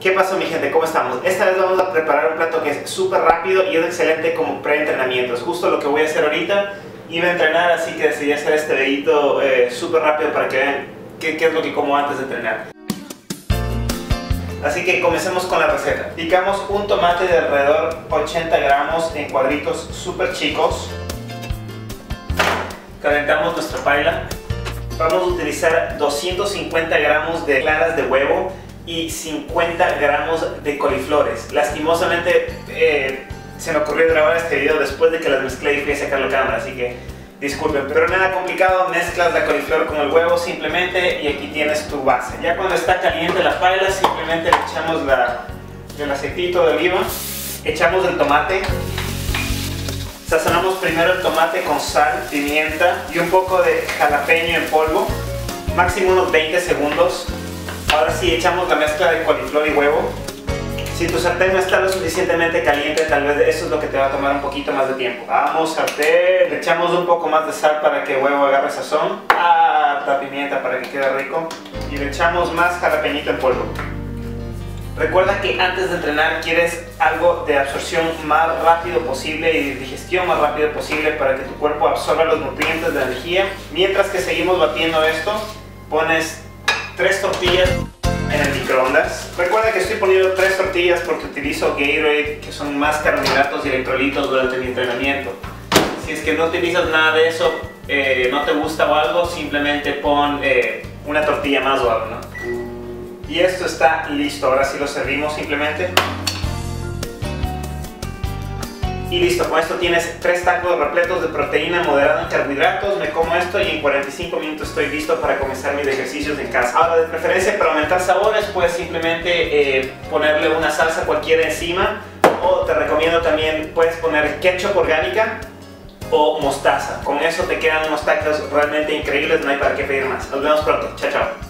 ¿Qué pasó mi gente? ¿Cómo estamos? Esta vez vamos a preparar un plato que es súper rápido y es excelente como pre-entrenamiento. Es justo lo que voy a hacer ahorita. Iba a entrenar, así que decidí hacer este videito eh, súper rápido para que vean qué, qué es lo que como antes de entrenar. Así que comencemos con la receta. Picamos un tomate de alrededor 80 gramos en cuadritos súper chicos. Calentamos nuestra paila. Vamos a utilizar 250 gramos de claras de huevo y 50 gramos de coliflores. Lastimosamente eh, se me ocurrió grabar este video después de que las mezclé y fui a sacar la cámara, así que disculpen. Pero nada complicado, mezclas la coliflor con el huevo simplemente y aquí tienes tu base. Ya cuando está caliente la paila simplemente le echamos la, el aceitito de oliva, echamos el tomate, Sazonamos primero el tomate con sal, pimienta y un poco de jalapeño en polvo, máximo unos 20 segundos. Ahora sí echamos la mezcla de coliflor y huevo. Si tu sartén no está lo suficientemente caliente, tal vez eso es lo que te va a tomar un poquito más de tiempo. Vamos, sartén, le echamos un poco más de sal para que el huevo agarre sazón. La pimienta para que quede rico. Y le echamos más jalapeñito en polvo. Recuerda que antes de entrenar quieres algo de absorción más rápido posible y de digestión más rápido posible para que tu cuerpo absorba los nutrientes de energía. Mientras que seguimos batiendo esto, pones tres tortillas en el microondas. Recuerda que estoy poniendo tres tortillas porque utilizo Gatorade, que son más carbohidratos y electrolitos durante mi entrenamiento. Si es que no utilizas nada de eso, eh, no te gusta o algo, simplemente pon eh, una tortilla más o algo, ¿no? Y esto está listo, ahora sí lo servimos simplemente. Y listo, con esto tienes tres tacos repletos de proteína moderada en carbohidratos, me como esto y en 45 minutos estoy listo para comenzar mis ejercicios en casa. Ahora, de preferencia para aumentar sabores, puedes simplemente eh, ponerle una salsa cualquiera encima o te recomiendo también, puedes poner ketchup orgánica o mostaza. Con eso te quedan unos tacos realmente increíbles, no hay para qué pedir más. Nos vemos pronto, chao chao.